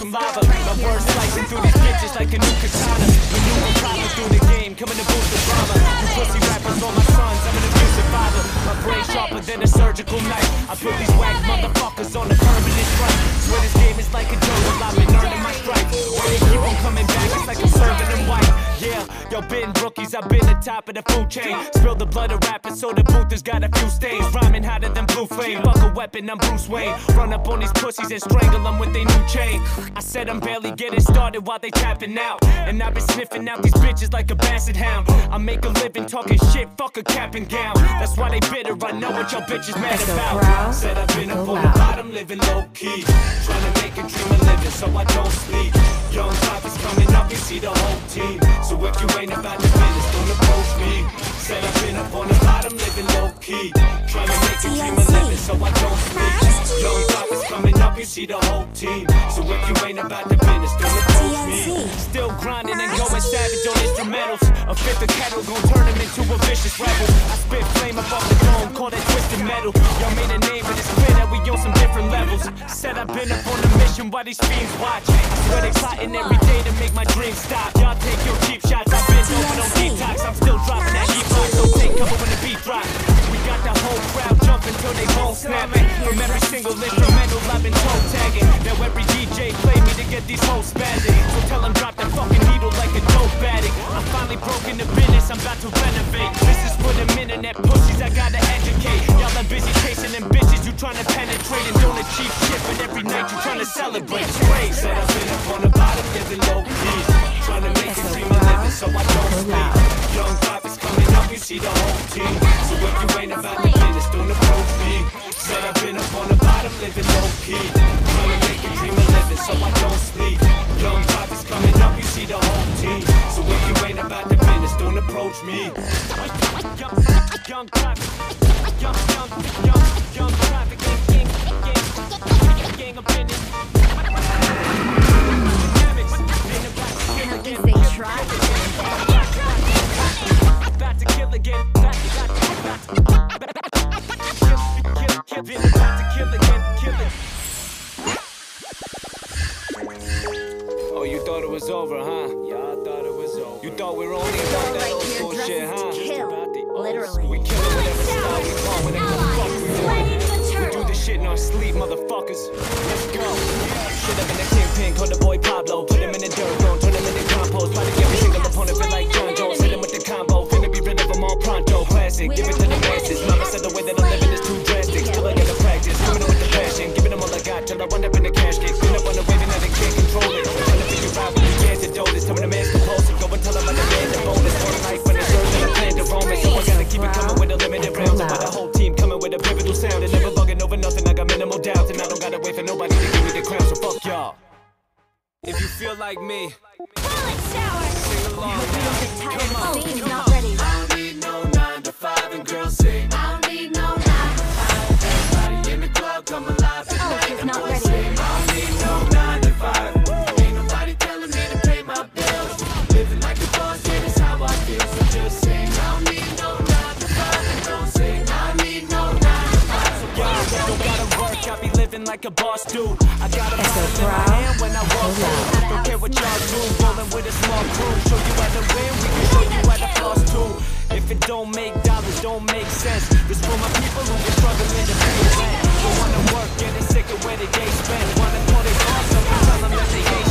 some lava. My words slicing through these bitches like a new katana. Maneuver proper through the game, coming to boost the drama. You pussy rappers, all my sons, I'm an abusive father. My brain sharper than a surgical knife. I put these whack motherfuckers on a permanent strike. Swear this game is like a jungle, I've been earning my stripes. When they keep on coming back, it's like I'm serving them white. Yeah, yo, been rookies, I've been the top of the food chain. Spill the blood of rappers, so the booth has got a few stains. Rhyming hotter than blue flame. Fuck a weapon, I'm Bruce Wayne. Run up on these pussies and strangle them with their new chain. I said I'm barely getting started while they tapping out. And I've been sniffing out these bitches like a basset hound. I make a living talking shit, fuck a cap and gown. That's why they bitter, I know what your bitches mad So about. proud, Said I've been up on the bottom, living low key. Trying to make a dream of living so I don't sleep. Young prophets coming up, you see the whole team. So if you ain't about the business, don't approach me. Said I've been up on the bottom, living low key. Trying to make a dream of living so I don't sleep. Young prophets coming up, you see the whole team. So if you ain't about the business, don't approach me. Still grinding and going savage on instrumentals. A fifth of kettle gon' turn him into a vicious rebel. I spit flame off the dome, call that twisted metal. Y'all made a Said I've been up on a mission while these fiends watch. I swear they plotting every day to make my dreams stop. Y'all take your cheap shots, I've been over on detox. I'm still dropping that heat rock, so take cover when the beat drop. We got the whole crowd jumping till they bone snapping. From every single instrumental I've been toe tagging. Now every DJ play me to get these hoes spazzing. So tell them drop that fucking needle like a dope addict. I'm finally broken the business, I'm about to renovate. This is for them internet pussies, I gotta educate. Y'all are busy chasing them bitches, you trying to penetrate and don't achieve shit. But every night you trying to celebrate. Straight, said I've been up on the bottom, living low key. Trying to make a dream of living so I don't sleep. Young prophets coming up, you see the whole team. So if you ain't about the business, don't approach me. Said I've been up on the bottom, living low key. Trying to make a dream of living so I don't sleep. Young see the whole team. So if you ain't about the business, don't approach me. Young, young prophet, young, young, young, young prophet, gang, gang, gang, gang of business. About to kill again. About to. Was over, huh? Yeah, I thought it was over. You thought we were only about that Right old here, school shit, huh? kill. About the old Literally. school. We kill it whatever style we want, whatever the fuck we want. We do this shit in our sleep, motherfuckers. Let's go. Shit up in the kingpin, call the boy Pablo. Put him in the dirt, gon' turn him into compost. Probably every single opponent feel like Jon Jones. Hit him with the combo, finna be rid of them all pronto. Classic, give it to the masses. Mama said the way that I'm living is too drastic. Still I gotta practice, coming in with the passion. Giving them all I got till I run up is. Telling the man's go and tell him I demand the bonus. One life when it's and I plan to roam it. So I gotta keep it coming with a limited round. So why the whole team coming with a pivotal sound and never bugging over nothing. I got minimal doubts and I don't gotta wait for nobody to give me the crown. So fuck y'all. If you feel like me, like a boss do. I got a bottle in my hand when I walk through. Don't care what y'all do, rolling with a small crew. Show you how to win, we can show you how to floss too. If it don't make dollars, don't make sense. This for my people who been struggling to pay rent. Don't wanna work, getting sick of where they day spent. Wanna call they boss, so we tell them that they ain't.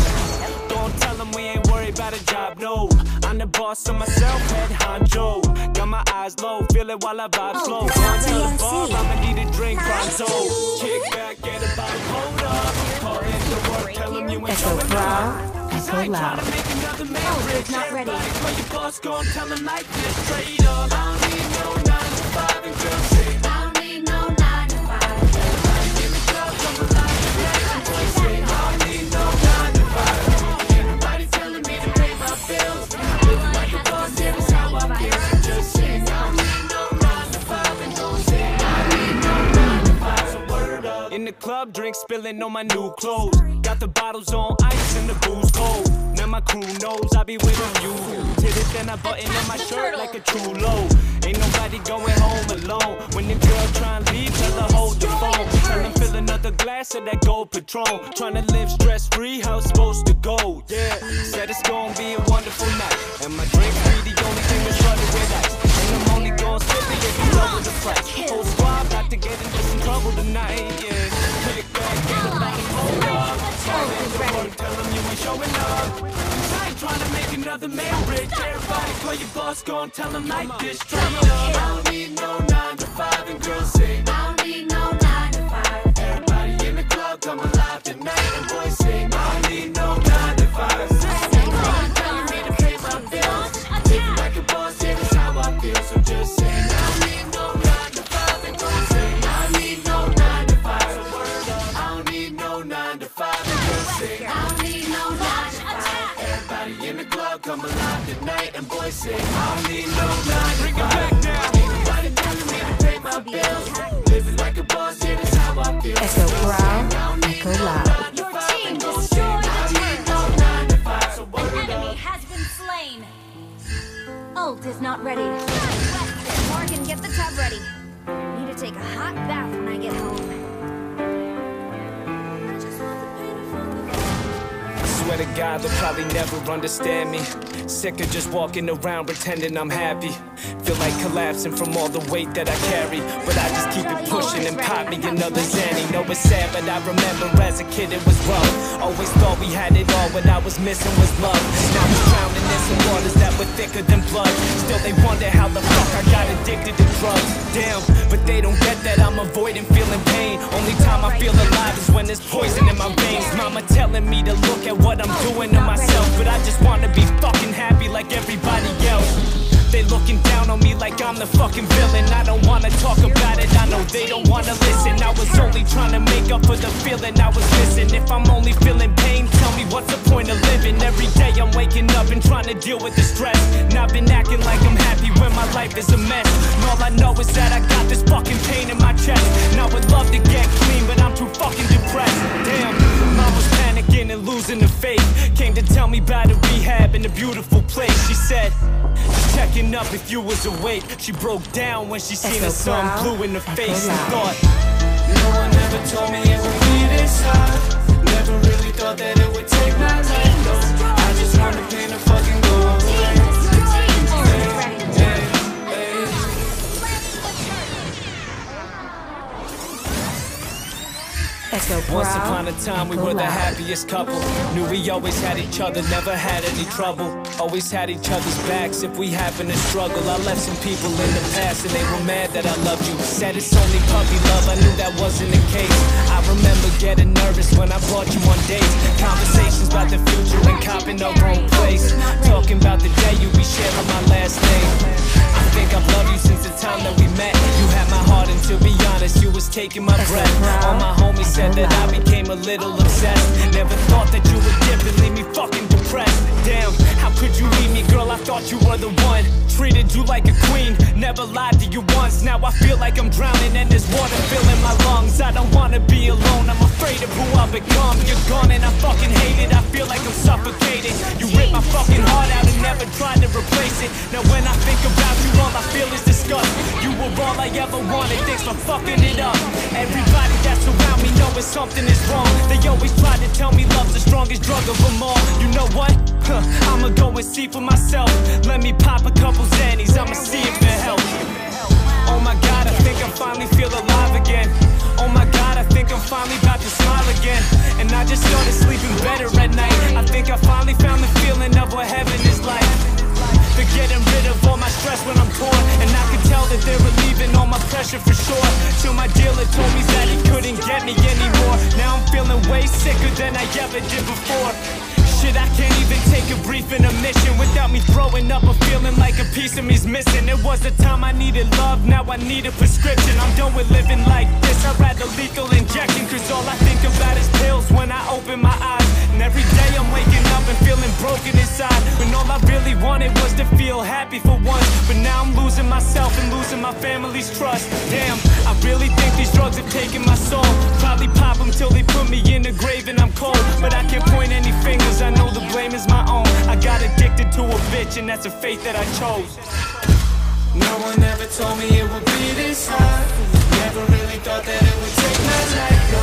Don't tell them we ain't worried about a job, no. I'm the boss of myself, head honcho. My eyes low, feel it while I vibe oh, slow. Going to the bar, I'ma need a drink pronto. Kick back, get a bottle, hold up. Call into work, tell them you ain't That's so going proud so I ain't loud. make another oh, man Oh, it's not ready. Your boss, tell him like this, straight up. I don't need no nine to five and girls sing. The club, drink spilling on my new clothes. Got the bottles on ice and the booze cold. Now my crew knows I be with a few. It then I button on my shirt like a true low. Ain't nobody going home alone. When the girl try and leave, tell her hold the phone. Tell them fill another glass of that gold Patron. Trying to live stress free, how it's supposed to go. Yeah, said it's gonna be a wonderful night. And my drinks be the only thing that's running with ice. And I'm only gonna split it if you double the price. Whole squad about to get into some trouble tonight. Yeah, it back, get about it, hold up. Tell them you ain't showing up. I ain't trying to make another man rich. Everybody call your boss, go and tell them like this. Straight up, I don't need no nine to five and girls sing. I don't need no nine to five. Everybody in the club come alive tonight and boys been slain. Ult is not ready. Morgan, get the tub ready. Need to take a hot bath when I get home. To God, they'll probably never understand me. Sick of just walking around pretending I'm happy. Feel like collapsing from all the weight that I carry. But I just keep it pushing and pop me another Xanny. No, it's sad, but I remember as a kid it was rough. Always thought we had it all, what I was missing was love. Now I'm drowning in some waters that were thicker than blood. Still they wonder how the fuck I got addicted to drugs. Damn, but they don't get that I'm avoiding feeling pain. Only time I feel alive is when there's poison in my veins. Mama telling me to look at what I'm doing to myself, but I just wanna be fucking happy like everybody else. They looking down on me like I'm the fucking villain. I don't wanna talk about it. I know they don't wanna listen. I was only trying to make up for the feeling I was missing. If I'm only feeling pain, tell me what's the point of living? Every day I'm waking up and trying to deal with the stress. And I've been acting like I'm happy when my life is a mess. And all I know is that I got this fucking pain in to tell me about a rehab in a beautiful place. She said, just checking up if you was awake. She broke down when she seen her son blue in the face and thought, No one ever told me it would be this hard. Never really thought that it would take my life. though. I just wanna paint time, we were the happiest couple. Knew we always had each other, never had any trouble. Always had each other's backs if we happened to struggle. I left some people in the past and they were mad that I loved you. Said it's only puppy love, I knew that wasn't the case. I remember getting nervous when I brought you on dates. Conversations about the future and copping our own place. Talking about the day you be sharing my last name. I think I've loved you since the time that we met. You had my heart, and to be honest, you was taking my breath. All my homies said that I became a little obsessed. Never thought that you would dip and leave me fucking depressed. Damn, how could you leave me, girl? I thought you were the one. Treated you like a queen, never lied to you once. Now I feel like I'm drowning and there's water filling my lungs. I don't wanna be alone, I'm afraid of who I'll become. You're gone and I fucking hate it. I feel like I'm suffocating. You ripped my fucking heart out and never tried to replace it. Now when I think about you, all I feel is disgust. You were all I ever wanted, thanks for fucking it up. Everybody that's around me knowing something is wrong. They always try to tell me love's the strongest drug of them all. You know what? Huh, I'ma go and see for myself. Let me pop a couple Xannies, I'ma see if it helps. Oh my god, I think I finally feel alive again. Oh my god, I think I'm finally about to smile again. And I just started sleeping better at night. I think I finally found the feeling of what heaven is like. They're getting rid of all my stress when I'm torn And I can tell that they're relieving all my pressure for sure Till my dealer told me sicker than I ever did before. Shit, I can't even take a brief intermission Without me throwing up or feeling like a piece of me's missing. It was the time I needed love, now I need a prescription. I'm done with living like this, I'd rather lethal injection Cause all I think about is pills when I open my eyes. And every day I'm waking up and feeling broken inside all I really wanted was to feel happy for once. But now I'm losing myself and losing my family's trust. Damn, I really think these drugs have taken my soul. Probably pop them till they put me in the grave and I'm cold. But I can't point any fingers, I know the blame is my own. I got addicted to a bitch and that's a fate that I chose. No one ever told me it would be this hard. Never really thought that it would take my life,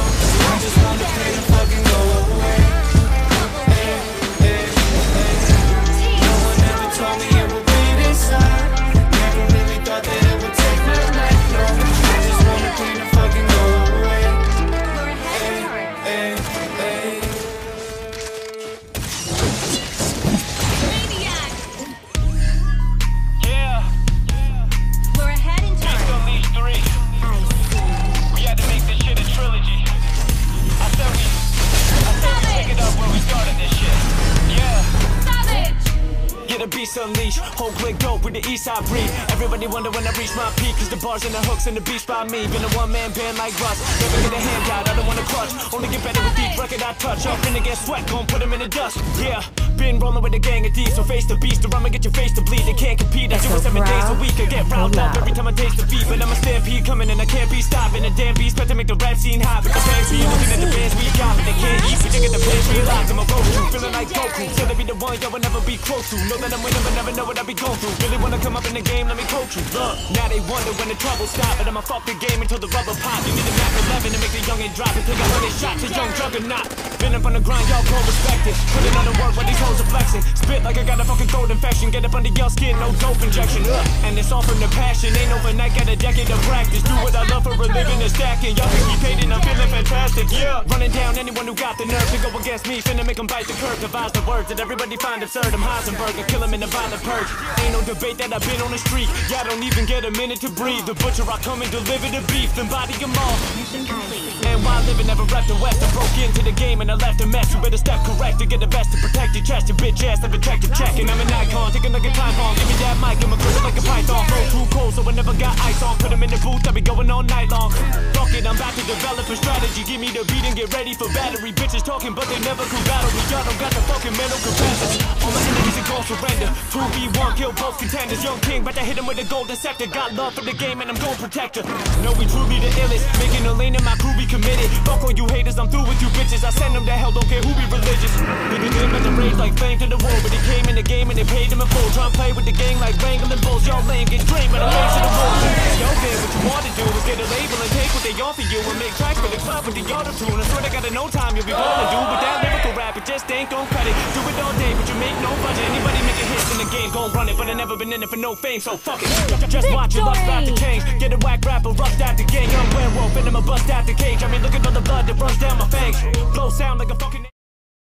unleashed, whole click dope with the east side breed. Everybody wonder when I reach my peak, cause the bars and the hooks and the beats by me. Been a one man band like Russ, never get a handout, I don't wanna clutch. Only get better with each record I touch. Up in the get sweat, gon' put 'em in the dust. Yeah, been rolling with a gang of thieves, so face the beast, or I'ma get your face to bleed. They can't compete, I do it seven days a week. I get riled up every time I taste the beat, but I'm a stampede coming and I can't be stopping. A damn beast, better make the rap scene hot. But the fans be looking at the bands we got, but they can't eat, they get the plans we locked. I'm a road feeling like Goku. Said to be the one y'all will never be close to. Know that I'm winning, but never know what I be going through. Really wanna come up in the game, let me coach you. Look, now they wonder when the trouble stop, but I'ma fuck the game until the rubber pop. You need a Mac 11 to make the youngin' drop and take a hundred shots. A young juggernaut. Been up on the grind, y'all gon' respect it. Putting on the work while these hoes are flexing. Spit like I got a fucking throat infection. Get up under your skin, no dope injection. Ugh. And it's all from the passion. Ain't overnight, got a decade of practice. Do what I love for a living and stacking. Y'all can keep hating, I'm feeling fantastic. Yeah. Running down anyone who got the nerve to go against me. Finna make them bite the curb. Devise the words that everybody find absurd. I'm Heisenberg, I kill him in the violent purge. Ain't no debate that I've been on the street. Y'all don't even get a minute to breathe. The butcher, I come and deliver the beef, then body them all. And while living, never rep the West. I broke into the game and I left a mess. You better step correct to get the best to protect your chest. Your bitch ass, never check the check. And I'm an icon, taking like a time bomb. Give me that mic, I'm a cruiser like a python. Flow too cold, so I never got ice on. Put Put 'em in the booth, I be going all night long. Fuck it, I'm about to develop a strategy. Give me the beat and get ready for battery. Bitches talking, but they never could battle me. Y'all don't got the fucking mental capacity. All my enemies are gon' surrender. 2v1, kill both contenders. Young king, but I hit him with a golden scepter. Got love for the game and I'm gon' protect her. Know we truly the illest. Making a lane in my crew be committed. Fuck all you haters, I'm through with you bitches. I send them to hell, don't care who be religious. Nigga them at the rage like flame to the wall. But they came in the game and they paid them in full. Try play with the gang like wrangling bulls. Y'all lame, get drained by the lanes to the wolves. Yo, then what you wanna do is get a label they offer you and make tracks for the club with the auto tune. I swear to God, in no time you'll be rolling, dude. But that lyrical rap, it just ain't gon' cut it. Do it all day, but you make no budget. Anybody making hits in the game gon' run it, but I never been in it for no fame, so fuck it. Just watch your luck's about to change. Get a whack rapper, rushed out the gang. Young werewolf, and I'ma bust out the cage. I mean, look at all the blood that runs down my fangs. Flow sound like a fucking.